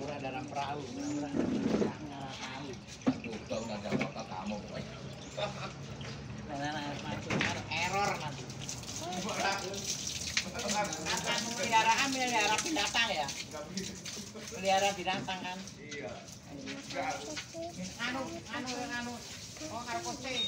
Ora dalam perahu, ora dalam perahu. Udah ada kota kamu. Masuk error nanti. Kata peliharaan pelihara binatang ya? Pelihara binatang kan? Iya. Anu, anu, anu. Oh, karo kucing.